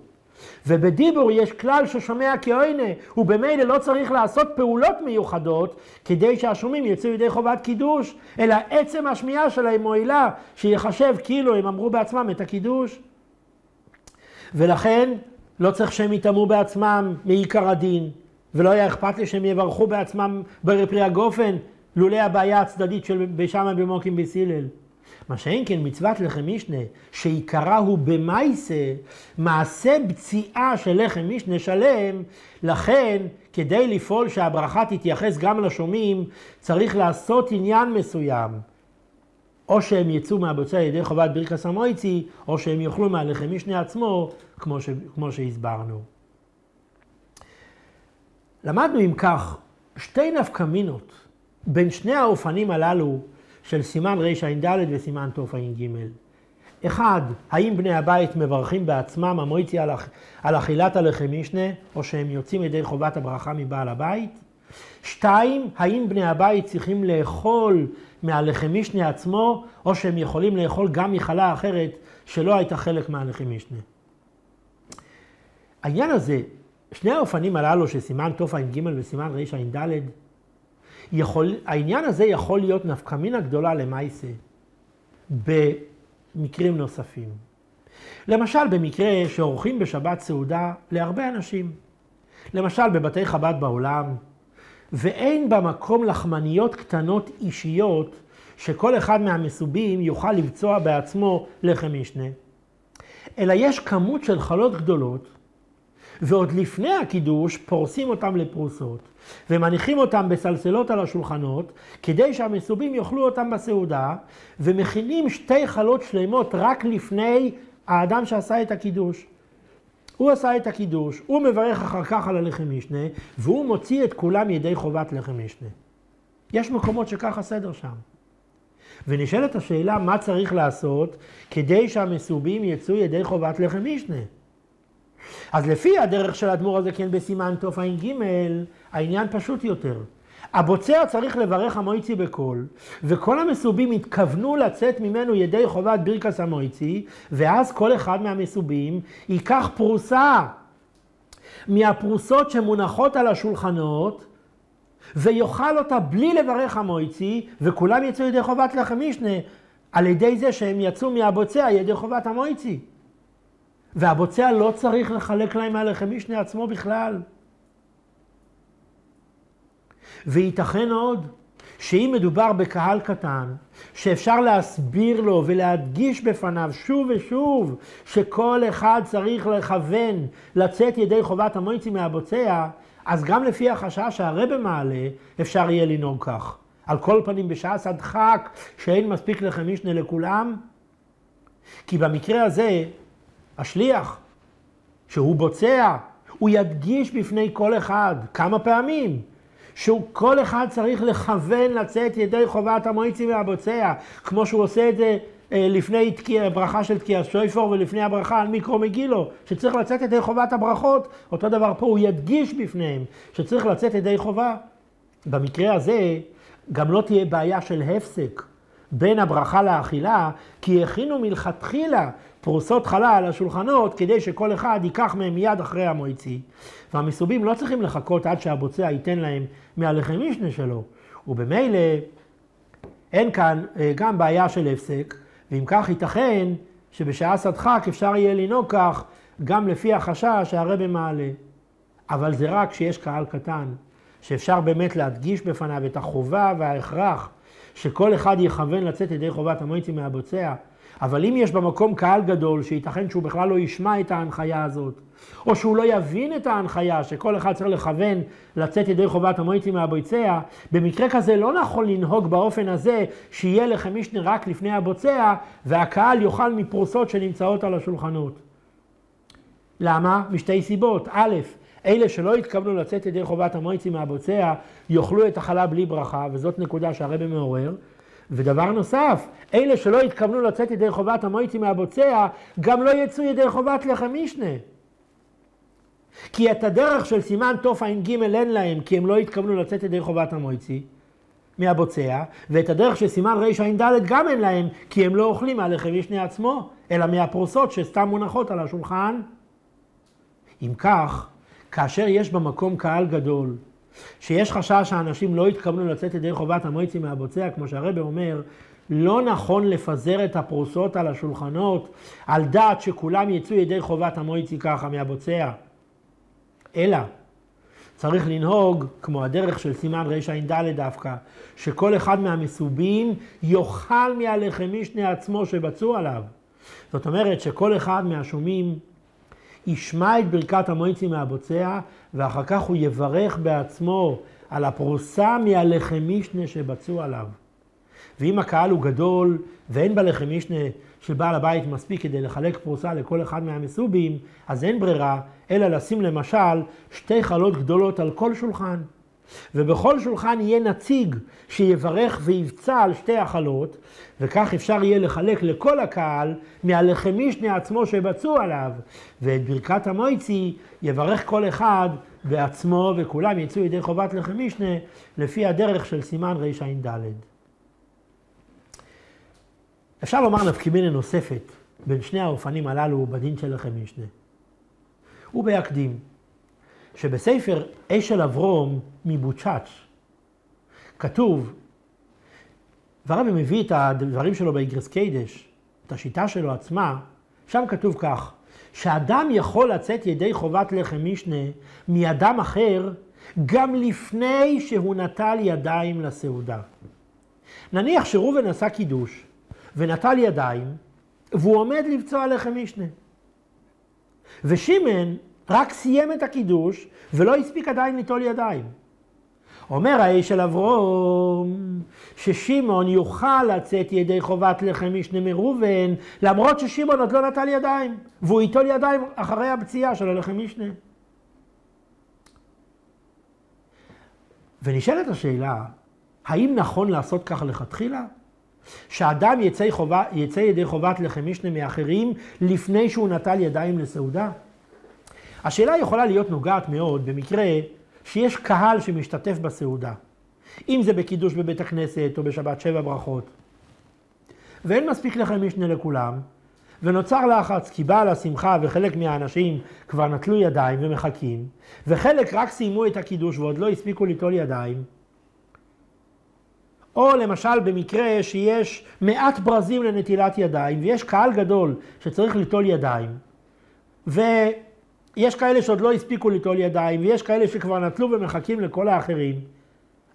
ובדיבור יש כלל ששומע כעוינה, ובמילא לא צריך לעשות פעולות מיוחדות כדי שהשומעים יצאו ידי חובת קידוש, אלא עצם השמיעה שלהם מועילה, שיחשב כאילו הם אמרו בעצמם את הקידוש. ולכן לא צריך שהם יטמאו בעצמם מעיקר הדין, ולא היה אכפת לי שהם יברכו בעצמם ברפרי הגופן, לולא הבעיה הצדדית של בשמה במוקים בסילל. מה שאין כן מצוות לחם משנה, שעיקרה הוא במייסה, מעשה בציעה של לחם משנה שלם, לכן כדי לפעול שהברכה תתייחס גם לשומעים, צריך לעשות עניין מסוים. או שהם יצאו מהבוצע על ידי חובת ברכס המויצי, או שהם יאכלו מהלחם משנה עצמו, כמו, ש... כמו שהסברנו. למדנו אם כך שתי נפקמינות בין שני האופנים הללו של סימן רע"ד וסימן תע"ג. אחד, האם בני הבית מברכים בעצמם המויצי על, אכ... על אכילת הלחם משנה, או שהם יוצאים ידי חובת הברכה מבעל הבית? שתיים, האם בני הבית צריכים לאכול מהלחם משנה עצמו, או שהם יכולים לאכול גם מחלה אחרת שלא הייתה חלק מהלחם משנה? העניין הזה, שני האופנים הללו של סימן תע"ג וסימן רע"ד, יכול, העניין הזה יכול להיות נפקמינה גדולה למעשה במקרים נוספים. למשל, במקרה שעורכים בשבת סעודה להרבה אנשים. למשל, בבתי חב"ד בעולם, ואין במקום לחמניות קטנות אישיות שכל אחד מהמסובים יוכל לבצוע בעצמו לחם משנה, אלא יש כמות של חלות גדולות, ועוד לפני הקידוש פורסים אותם לפרוסות, ומניחים אותם בסלסלות על השולחנות, כדי שהמסובים יאכלו אותם בסעודה, ומכינים שתי חלות שלמות רק לפני האדם שעשה את הקידוש. הוא עשה את הקידוש, הוא מברך אחר כך על הלחם משנה, והוא מוציא את כולם ידי חובת לחם משנה. יש מקומות שככה סדר שם. ונשאלת השאלה מה צריך לעשות כדי שהמסובים יצאו ידי חובת לחם משנה. אז לפי הדרך של האדמו"ר הזה כן בסימן תע"ג, העניין פשוט יותר. הבוצע צריך לברך המויצי בקול, וכל המסובים התכוונו לצאת ממנו ידי חובת ברכס המויצי, ואז כל אחד מהמסובים ייקח פרוסה מהפרוסות שמונחות על השולחנות, ויאכל אותה בלי לברך המויצי, וכולם יצאו ידי חובת לחם משנה, על ידי זה שהם יצאו מהבוצע ידי חובת המויצי. והבוצע לא צריך לחלק להם מהלחם משנה עצמו בכלל. וייתכן עוד שאם מדובר בקהל קטן, שאפשר להסביר לו ולהדגיש בפניו שוב ושוב שכל אחד צריך לכוון לצאת ידי חובת המויצי מהבוצע, אז גם לפי החשש שהרבה מעלה, אפשר יהיה לנהוג כך. על כל פנים בשעה סדחק שאין מספיק לחם משנה לכולם, כי במקרה הזה, השליח, שהוא בוצע, הוא ידגיש בפני כל אחד כמה פעמים שכל אחד צריך לכוון לצאת ידי חובת המועצי והבוצע, כמו שהוא עושה את זה אה, לפני ברכה של תקיע שויפור ולפני הברכה על מיקרו מגילו, שצריך לצאת ידי חובת הברכות, אותו דבר פה הוא ידגיש בפניהם שצריך לצאת ידי חובה. במקרה הזה גם לא תהיה בעיה של הפסק בין הברכה לאכילה, כי הכינו מלכתחילה פרוסות חלה על השולחנות כדי שכל אחד ייקח מהם מיד אחרי המועצי. והמסובים לא צריכים לחכות עד שהבוצע ייתן להם מהלחם משנה שלו. ובמילא אין כאן אה, גם בעיה של הפסק, ואם כך ייתכן שבשעה סדחק אפשר יהיה לנהוג כך גם לפי החשש שהרבה מעלה. אבל זה רק כשיש קהל קטן, שאפשר באמת להדגיש בפניו את החובה וההכרח שכל אחד יכוון לצאת ידי חובת המועצים מהבוצע, אבל אם יש במקום קהל גדול, שייתכן שהוא בכלל לא ישמע את ההנחיה הזאת, או שהוא לא יבין את ההנחיה שכל אחד צריך לכוון לצאת ידי חובת המועצים מהבוצע, במקרה כזה לא נכון לנהוג באופן הזה שיהיה לכם משנה רק לפני הבוצע, והקהל יאכל מפרוסות שנמצאות על השולחנות. למה? משתי סיבות. א', אלה שלא התכוונו לצאת ידי חובת המועצים מהבוצע, יאכלו את החלה בלי ברכה, וזאת נקודה שהרבא מעורר. ודבר נוסף, אלה שלא התכוונו לצאת ידי חובת המועצי מהבוצע, גם לא יצאו ידי חובת לחם משנה. כי את הדרך של סימן תע"ג אין להם, כי הם לא התכוונו לצאת ידי חובת המועצי מהבוצע, ואת הדרך של סימן רע"ד גם אין להם, כי הם לא אוכלים מהלחם משנה עצמו, אלא מהפרוסות שסתם מונחות על השולחן. אם כך, כאשר יש במקום קהל גדול, שיש חשש שהאנשים לא יתכוונו לצאת ידי חובת המועצי מהבוצע, כמו שהרבא אומר, לא נכון לפזר את הפרוסות על השולחנות על דעת שכולם יצאו ידי חובת המועצי ככה מהבוצע. אלא צריך לנהוג כמו הדרך של סימן רע"ד דווקא, שכל אחד מהמסובים יאכל מהלחם משנה עצמו שבצעו עליו. זאת אומרת שכל אחד מהשומים ישמע את ברכת המועצי מהבוצע, ואחר כך הוא יברך בעצמו על הפרוסה מהלחם משנה שבצעו עליו. ואם הקהל הוא גדול ואין בלחם משנה של בעל הבית מספיק כדי לחלק פרוסה לכל אחד מהמסובים, אז אין ברירה אלא לשים למשל שתי חלות גדולות על כל שולחן. ובכל שולחן יהיה נציג שיברך ויבצע על שתי החלות, וכך אפשר יהיה לחלק לכל הקהל מהלחם משנה עצמו שבצעו עליו. ואת ברכת המויצי יברך כל אחד בעצמו, וכולם יצאו ידי חובת לחם לפי הדרך של סימן רע"ד. אפשר לומר נפקימינה נוספת בין שני האופנים הללו בדין של לחם משנה. ובהקדים, שבספר אשל אברום מבוצ'אץ' כתוב, והרבי מביא את הדברים שלו באיגרס קיידש, את השיטה שלו עצמה, שם כתוב כך, שאדם יכול לצאת ידי חובת לחם משנה מאדם אחר גם לפני שהוא נטל ידיים לסעודה. נניח שראובן עשה קידוש ונטל ידיים, והוא עומד לבצוע לחם משנה. ושמן רק סיים את הקידוש ולא הספיק עדיין ליטול ידיים. אומר האיש של אברום, ששמעון יוכל לצאת ידי חובת לחם משנה מראובן, למרות ששמעון עוד לא נטל ידיים, והוא ייטול ידיים אחרי הפציעה של הלחם משנה. ונשאלת השאלה, האם נכון לעשות ככה לכתחילה? שאדם יצא, חובה, יצא ידי חובת לחם משנה מאחרים לפני שהוא נטל ידיים לסעודה? השאלה יכולה להיות נוגעת מאוד במקרה שיש קהל שמשתתף בסעודה. אם זה בקידוש בבית הכנסת או בשבת שבע ברכות. ואין מספיק לחם משנה לכולם, ונוצר לחץ כי בעל השמחה וחלק מהאנשים כבר נטלו ידיים ומחכים, וחלק רק סיימו את הקידוש ועוד לא הספיקו ליטול ידיים. או למשל במקרה שיש מעט ברזים לנטילת ידיים ויש קהל גדול שצריך ליטול ידיים, ו... יש כאלה שעוד לא הספיקו ליטול ידיים, ויש כאלה שכבר נטלו ומחכים לכל האחרים.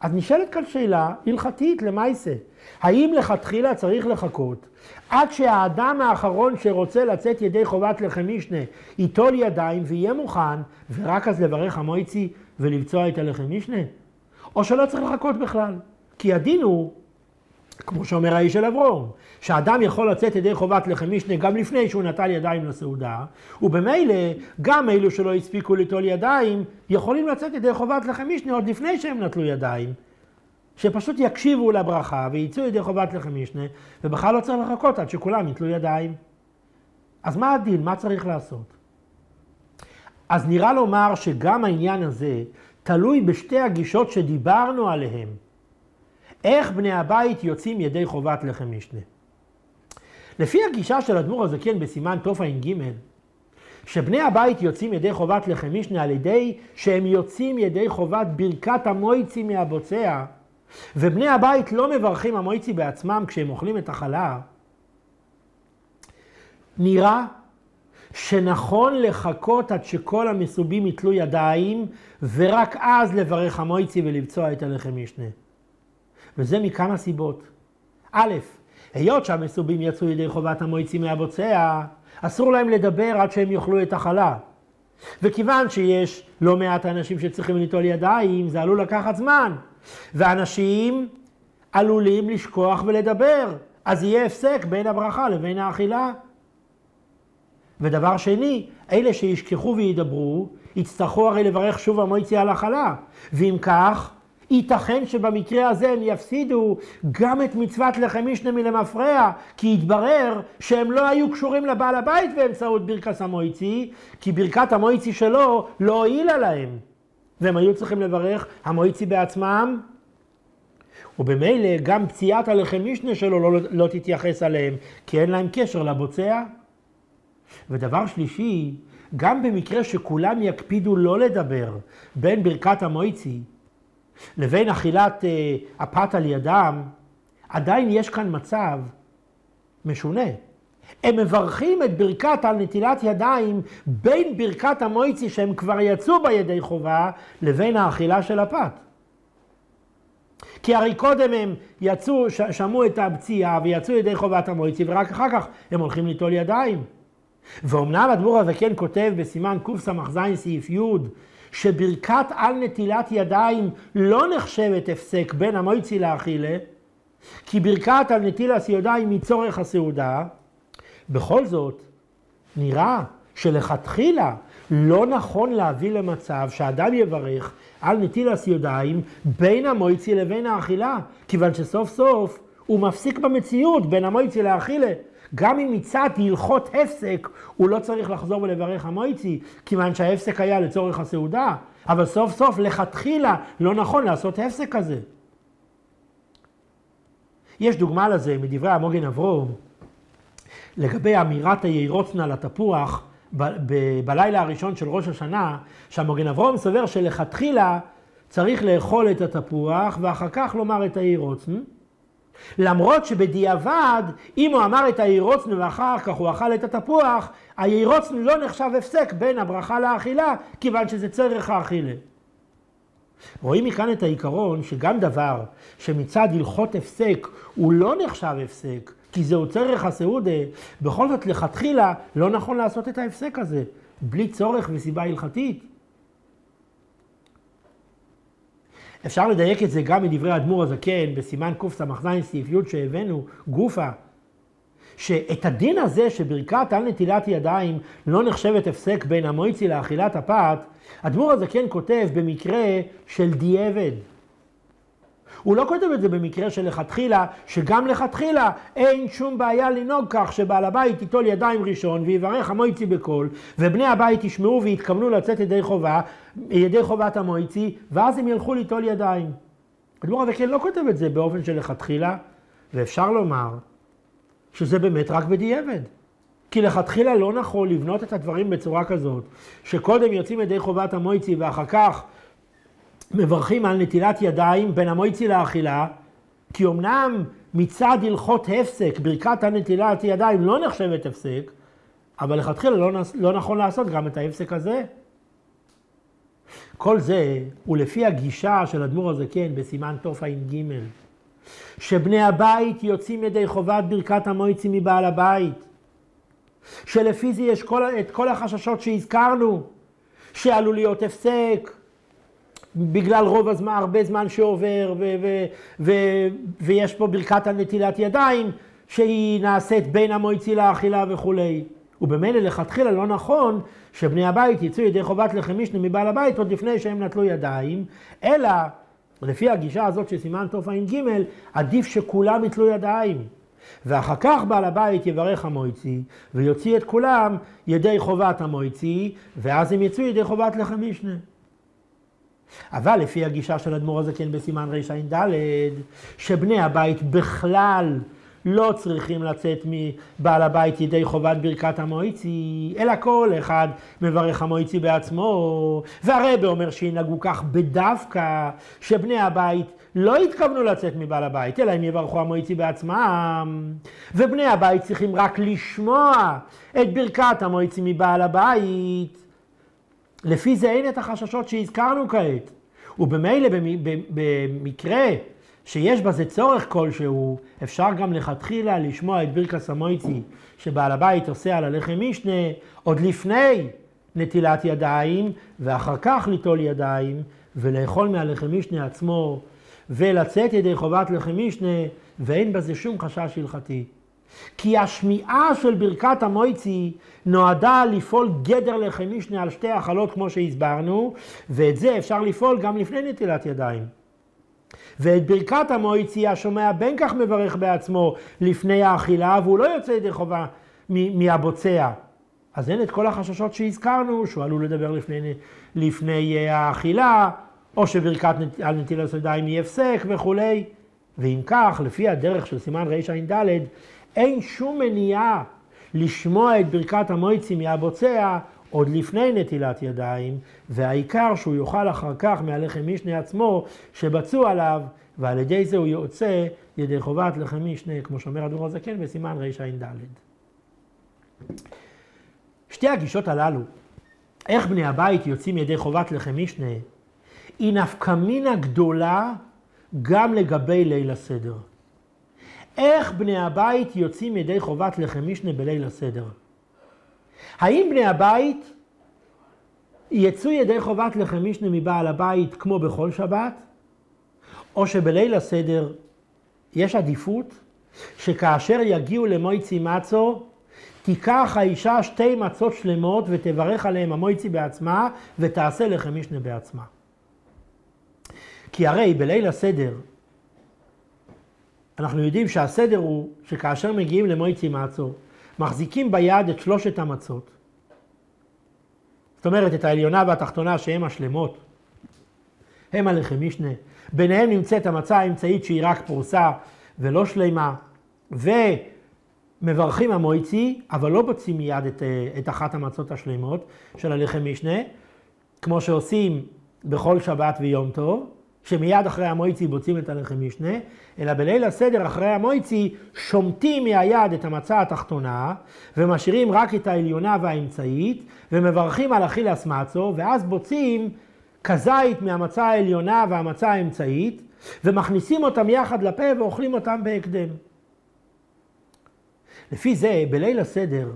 אז נשאלת כאן שאלה הלכתית למעשה, האם לכתחילה צריך לחכות עד שהאדם האחרון שרוצה לצאת ידי חובת לחם משנה ייטול ידיים ויהיה מוכן, ורק אז לברך המויצי ולבצוע את הלחם משנה? או שלא צריך לחכות בכלל? כי הדין הוא כמו שאומר האיש של אברום, שאדם יכול לצאת ידי חובת לחם משנה גם לפני שהוא נטל ידיים לסעודה, ובמילא גם אלו שלא הספיקו ליטול ידיים, יכולים לצאת ידי חובת לחם משנה עוד לפני שהם נטלו ידיים. שפשוט יקשיבו לברכה ויצאו ידי חובת לחם משנה, ובכלל לא צריך לחכות עד שכולם יטלו ידיים. אז מה הדין? מה צריך לעשות? אז נראה לומר שגם העניין הזה תלוי בשתי הגישות שדיברנו עליהן. איך בני הבית יוצאים ידי חובת לחם משנה. לפי הגישה של אדמו"ר הזקן בסימן תע"ג, שבני הבית יוצאים ידי חובת לחם משנה על ידי שהם יוצאים ידי חובת ברכת המויצי מהבוצע, ובני הבית לא מברכים המויצי בעצמם כשהם אוכלים את החלה, נראה שנכון לחכות עד שכל המסובים יתלו ידיים, ורק אז לברך המויצי ולבצוע את הלחם משנה. וזה מכמה סיבות. א', היות שהמסובים יצאו ידי חובת המועצים מהבוצע, אסור להם לדבר עד שהם יאכלו את החלה. וכיוון שיש לא מעט אנשים שצריכים ליטול ידיים, זה עלול לקחת זמן. ואנשים עלולים לשכוח ולדבר, אז יהיה הפסק בין הברכה לבין האכילה. ודבר שני, אלה שישכחו וידברו, יצטרכו הרי לברך שוב המועצי על החלה. ואם כך, ייתכן שבמקרה הזה הם יפסידו גם את מצוות לחם משנה מלמפרע, כי יתברר שהם לא היו קשורים לבעל הבית באמצעות ברכת המויצי, כי ברכת המויצי שלו לא הועילה להם. והם היו צריכים לברך המויצי בעצמם, ובמילא גם פציעת הלחם משנה שלו לא, לא תתייחס עליהם, כי אין להם קשר לבוצע. ודבר שלישי, גם במקרה שכולם יקפידו לא לדבר בין ברכת המויצי לבין אכילת אה, הפת על ידם, עדיין יש כאן מצב משונה. הם מברכים את ברכת על נטילת ידיים בין ברכת המויצי שהם כבר יצאו בה ידי חובה לבין האכילה של הפת. כי הרי קודם הם יצאו, שמעו את הפציעה ויצאו ידי חובת המויצי ורק אחר כך הם הולכים ליטול ידיים. ואומנם הדבור הזה כן כותב בסימן קס"ז סעיף י' שברכת על נטילת ידיים לא נחשבת הפסק בין המויצי לאכילה, כי ברכת על נטילת ידיים מצורך הסעודה, בכל זאת, נראה שלכתחילה לא נכון להביא למצב שאדם יברך על נטילת ידיים בין המויצי לבין האכילה, כיוון שסוף סוף הוא מפסיק במציאות בין המויצי לאכילה. גם אם מצד הלכות הפסק, הוא לא צריך לחזור ולברך המויצי, כיוון שההפסק היה לצורך הסעודה, אבל סוף סוף לכתחילה לא נכון לעשות הפסק כזה. יש דוגמה לזה מדברי המוגן אברום, לגבי אמירת הירוצנה לתפוח ב- ב- בלילה הראשון של ראש השנה, שהמוגן אברום סובר שלכתחילה צריך לאכול את התפוח ואחר כך לומר את הירוצן. למרות שבדיעבד, אם הוא אמר את הירוצן ואחר כך הוא אכל את התפוח, הירוצן לא נחשב הפסק בין הברכה לאכילה, כיוון שזה צרך האכילה. רואים מכאן את העיקרון שגם דבר שמצד הלכות הפסק הוא לא נחשב הפסק, כי זהו צרך הסעודה, בכל זאת לכתחילה לא נכון לעשות את ההפסק הזה, בלי צורך וסיבה הלכתית. אפשר לדייק את זה גם מדברי האדמו"ר הזקן בסימן קס"ז סעיף י' שהבאנו, גופה, שאת הדין הזה שברכת על נטילת ידיים לא נחשבת הפסק בין המויצי לאכילת הפת, אדמו"ר הזקן כותב במקרה של דיעבד. הוא לא כותב את זה במקרה של לכתחילה, שגם לכתחילה אין שום בעיה לנהוג כך שבעל הבית ייטול ידיים ראשון ויברך המויצי בקול, ובני הבית ישמעו ויתכוונו לצאת ידי חובה, ידי חובת המויצי, ואז הם ילכו ליטול ידיים. אדמו"ר הזקן לא כותב את זה באופן של לכתחילה, ואפשר לומר שזה באמת רק בדיעבד. כי לכתחילה לא נכון לבנות את הדברים בצורה כזאת, שקודם יוצאים ידי חובת המויצי ואחר כך מברכים על נטילת ידיים בין המויצי לאכילה, כי אמנם מצד הלכות הפסק, ברכת הנטילת ידיים לא נחשבת הפסק, אבל לכתחילה לא, לא נכון לעשות גם את ההפסק הזה. כל זה הוא לפי הגישה של אדמו"ר הזקן בסימן תע"ג, שבני הבית יוצאים ידי חובת ברכת המויצי מבעל הבית, שלפי זה יש כל, את כל החששות שהזכרנו, שעלול להיות הפסק, בגלל רוב הזמן, הרבה זמן שעובר, ו- ו- ו- ויש פה ברכת על נטילת ידיים, שהיא נעשית בין המויצי לאכילה וכולי. ובמילא לכתחילה לא נכון שבני הבית יצאו ידי חובת לחם משנה מבעל הבית עוד לפני שהם נטלו ידיים, אלא לפי הגישה הזאת של סימן תע"ג, עדיף שכולם יטלו ידיים. ואחר כך בעל הבית יברך המויצי, ויוציא את כולם ידי חובת המויצי, ואז הם יצאו ידי חובת לחם משנה. אבל לפי הגישה של אדמו"ר הזקן בסימן רע"ד, שבני הבית בכלל לא צריכים לצאת מבעל הבית ידי חובת ברכת המויצי, אלא כל אחד מברך המויצי בעצמו, והרבה אומר שינהגו כך בדווקא, שבני הבית לא התכוונו לצאת מבעל הבית, אלא הם יברכו המויצי בעצמם, ובני הבית צריכים רק לשמוע את ברכת המויצי מבעל הבית. לפי זה אין את החששות שהזכרנו כעת. ובמילא במקרה שיש בזה צורך כלשהו, אפשר גם לכתחילה לשמוע את ברכס המויצי שבעל הבית עושה על הלחם משנה עוד לפני נטילת ידיים, ואחר כך ליטול ידיים ולאכול מהלחם משנה עצמו ולצאת ידי חובת לחם משנה, ואין בזה שום חשש הלכתי. כי השמיעה של ברכת המויצי נועדה לפעול גדר לחם משנה על שתי החלות כמו שהסברנו, ואת זה אפשר לפעול גם לפני נטילת ידיים. ואת ברכת המויצי השומע בין כך מברך בעצמו לפני האכילה, והוא לא יוצא ידי חובה מהבוצע. אז אין את כל החששות שהזכרנו, שהוא עלול לדבר לפני, לפני אה, האכילה, או שברכת על נטילת ידיים היא הפסק וכולי. ואם כך, לפי הדרך של סימן רע"ד, אין שום מניעה לשמוע את ברכת המויצי מהבוצע עוד לפני נטילת ידיים, והעיקר שהוא יאכל אחר כך מהלחם משנה עצמו שבצעו עליו, ועל ידי זה הוא יוצא ידי חובת לחם משנה, כמו שאומר הדור הזקן בסימן רע"ד. שתי הגישות הללו, איך בני הבית יוצאים ידי חובת לחם משנה, היא נפקמינה גדולה גם לגבי ליל הסדר. איך בני הבית יוצאים ידי חובת לחם משנה בליל הסדר? האם בני הבית יצאו ידי חובת לחם משנה מבעל הבית כמו בכל שבת, או שבליל הסדר יש עדיפות שכאשר יגיעו למויצי מצו, תיקח האישה שתי מצות שלמות ותברך עליהם המויצי בעצמה ותעשה לחם משנה בעצמה. כי הרי בליל הסדר, אנחנו יודעים שהסדר הוא שכאשר מגיעים למויצי מצו, מחזיקים ביד את שלושת המצות. זאת אומרת, את העליונה והתחתונה שהן השלמות, הם הלחם משנה. ביניהם נמצאת המצה האמצעית שהיא רק פרוסה ולא שלמה, ומברכים המויצי, אבל לא בוצעים מיד את, את אחת המצות השלמות של הלחם משנה, כמו שעושים בכל שבת ויום טוב, שמיד אחרי המויצי בוצעים את הלחם משנה, אלא בליל הסדר אחרי המויצי שומטים מהיד את המצה התחתונה, ומשאירים רק את העליונה והאמצעית, ומברכים על אכילס מצו, ואז בוצעים כזית מהמצה העליונה והמצה האמצעית, ומכניסים אותם יחד לפה ואוכלים אותם בהקדם. לפי זה, בליל הסדר,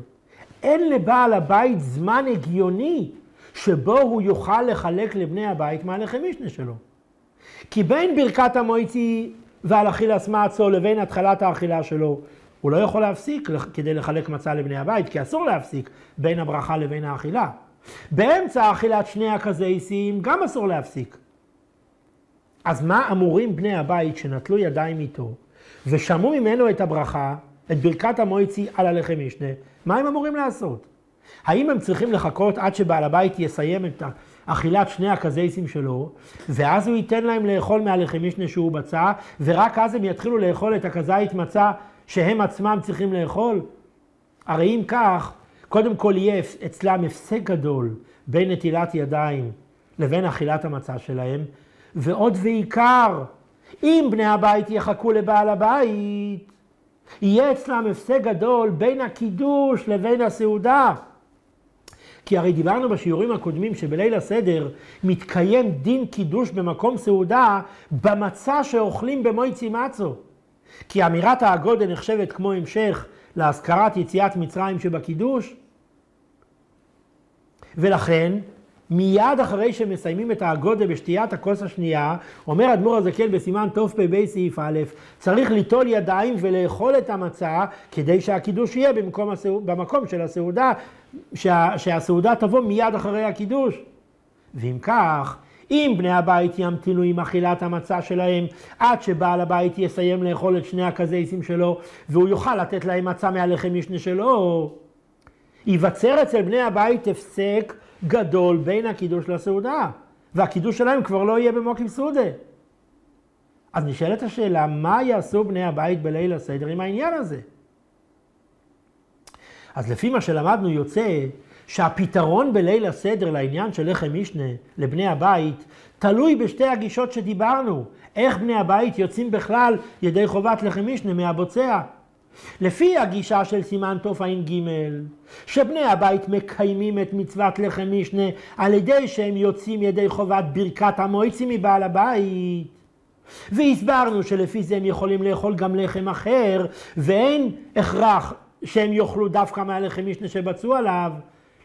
אין לבעל הבית זמן הגיוני שבו הוא יוכל לחלק לבני הבית מהלחם משנה שלו. כי בין ברכת המויצי ועל אכילס מעצו לבין התחלת האכילה שלו, הוא לא יכול להפסיק כדי לחלק מצה לבני הבית, כי אסור להפסיק בין הברכה לבין האכילה. באמצע אכילת שני הקזייסים גם אסור להפסיק. אז מה אמורים בני הבית שנטלו ידיים איתו ושמעו ממנו את הברכה, את ברכת המויצי על הלחם משנה, מה הם אמורים לעשות? האם הם צריכים לחכות עד שבעל הבית יסיים את אכילת שני הקזייסים שלו, ואז הוא ייתן להם לאכול מהלחם משנה שהוא בצע, ורק אז הם יתחילו לאכול את הכזית מצה שהם עצמם צריכים לאכול? הרי אם כך, קודם כל יהיה אצלם הפסק גדול בין נטילת ידיים לבין אכילת המצה שלהם, ועוד ועיקר, אם בני הבית יחכו לבעל הבית, יהיה אצלם הפסק גדול בין הקידוש לבין הסעודה. כי הרי דיברנו בשיעורים הקודמים שבליל הסדר מתקיים דין קידוש במקום סעודה במצה שאוכלים במויצי מצו. כי אמירת הגודל נחשבת כמו המשך להזכרת יציאת מצרים שבקידוש. ולכן, מיד אחרי שמסיימים את הגודל בשתיית הכוס השנייה, אומר אדמו"ר הזקן בסימן תפ"ב סעיף א', צריך ליטול ידיים ולאכול את המצה כדי שהקידוש יהיה במקום, הסעוד, במקום של הסעודה, שה, שהסעודה תבוא מיד אחרי הקידוש. ואם כך, אם בני הבית ימתינו עם אכילת המצה שלהם עד שבעל הבית יסיים לאכול את שני הקזייסים שלו והוא יוכל לתת להם מצה מהלחם משנה שלו, ייווצר אצל בני הבית הפסק גדול בין הקידוש לסעודה, והקידוש שלהם כבר לא יהיה במוקים סעודה. אז נשאלת השאלה, מה יעשו בני הבית בליל הסדר עם העניין הזה? אז לפי מה שלמדנו יוצא שהפתרון בליל הסדר לעניין של לחם משנה לבני הבית תלוי בשתי הגישות שדיברנו. איך בני הבית יוצאים בכלל ידי חובת לחם משנה מהבוצע. לפי הגישה של סימן תע"ג, שבני הבית מקיימים את מצוות לחם משנה על ידי שהם יוצאים ידי חובת ברכת המויצי מבעל הבית. והסברנו שלפי זה הם יכולים לאכול גם לחם אחר, ואין הכרח שהם יאכלו דווקא מהלחם משנה שבצעו עליו.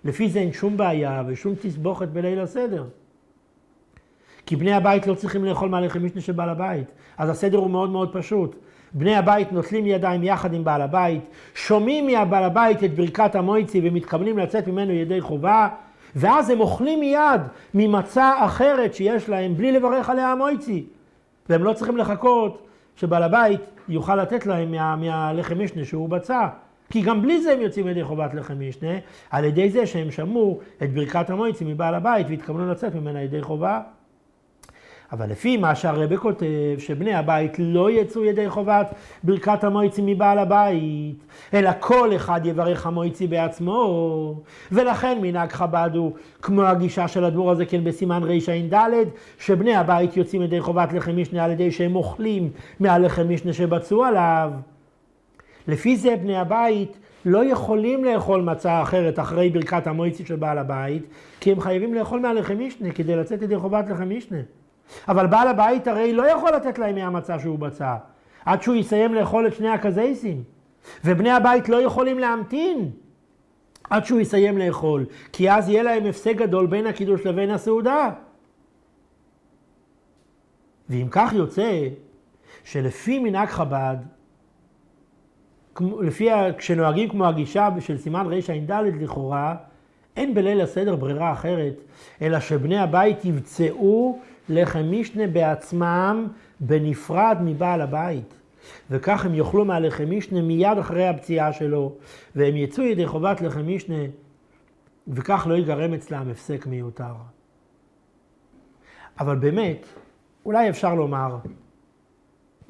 לפי זה אין שום בעיה ושום תסבוכת בליל הסדר. כי בני הבית לא צריכים לאכול מהלחם משנה של בעל הבית. אז הסדר הוא מאוד מאוד פשוט. בני הבית נוטלים ידיים יחד עם בעל הבית, שומעים מהבעל הבית את ברכת המויצי ומתכוונים לצאת ממנו ידי חובה, ואז הם אוכלים מיד ממצה אחרת שיש להם בלי לברך עליה המויצי. והם לא צריכים לחכות שבעל הבית יוכל לתת להם מה, מהלחם משנה שהוא בצע. כי גם בלי זה הם יוצאים ידי חובת לחם משנה, על ידי זה שהם שמעו את ברכת המויצי מבעל הבית והתכוונו לצאת ממנה ידי חובה. אבל לפי מה שהרבה כותב, שבני הבית לא יצאו ידי חובת ברכת המויצי מבעל הבית, אלא כל אחד יברך המויצי בעצמו, ולכן מנהג חב"ד הוא כמו הגישה של הדבור הזה כן בסימן רע"ד, שבני הבית יוצאים ידי חובת לחם משנה על ידי שהם אוכלים מהלחם משנה שבצעו עליו. לפי זה בני הבית לא יכולים לאכול מצה אחרת אחרי ברכת המויצי של בעל הבית, כי הם חייבים לאכול מהלחם משנה כדי לצאת ידי חובת לחם משנה. אבל בעל הבית הרי לא יכול לתת להם מהמצה שהוא בצע, עד שהוא יסיים לאכול את שני הקזייסים. ובני הבית לא יכולים להמתין עד שהוא יסיים לאכול, כי אז יהיה להם הפסק גדול בין הקידוש לבין הסעודה. ואם כך יוצא, שלפי מנהג חב"ד, לפי, כשנוהגים כמו הגישה של סימן רע"ד לכאורה, אין בליל הסדר ברירה אחרת, אלא שבני הבית יבצעו לחם משנה בעצמם בנפרד מבעל הבית. וכך הם יאכלו מהלחם משנה מיד אחרי הפציעה שלו, והם יצאו ידי חובת לחם משנה, וכך לא ייגרם אצלם הפסק מיותר. אבל באמת, אולי אפשר לומר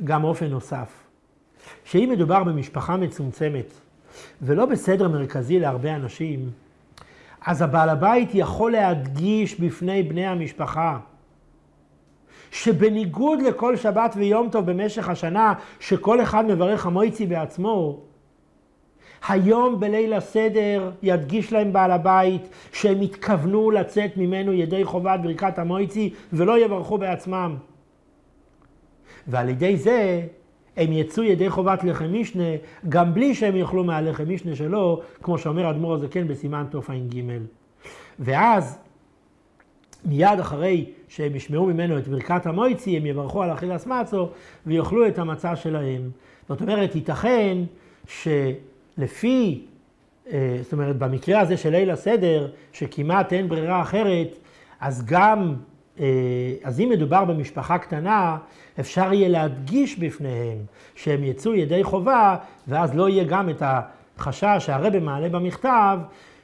גם אופן נוסף, שאם מדובר במשפחה מצומצמת ולא בסדר מרכזי להרבה אנשים, אז הבעל הבית יכול להדגיש בפני בני המשפחה שבניגוד לכל שבת ויום טוב במשך השנה, שכל אחד מברך המויצי בעצמו, היום בליל הסדר ידגיש להם בעל הבית שהם התכוונו לצאת ממנו ידי חובת ברכת המויצי ולא יברכו בעצמם. ועל ידי זה הם יצאו ידי חובת לחם משנה גם בלי שהם יאכלו מהלחם משנה שלו, כמו שאומר אדמו"ר הזקן בסימן תע"ג. ואז מיד אחרי שהם ישמעו ממנו את ברכת המויצי, הם יברכו על אכילס מצו ויאכלו את המצה שלהם. זאת אומרת, ייתכן שלפי, אה, זאת אומרת, במקרה הזה של ליל הסדר, שכמעט אין ברירה אחרת, אז גם, אז אם מדובר במשפחה קטנה, אפשר יהיה להדגיש בפניהם שהם יצאו ידי חובה, ואז לא יהיה גם את החשש שהרבא מעלה במכתב,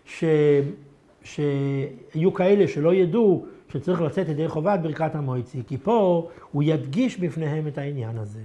ש... שיהיו כאלה שלא ידעו שצריך לצאת ידי חובת ברכת המויצי, כי פה הוא ידגיש בפניהם את העניין הזה.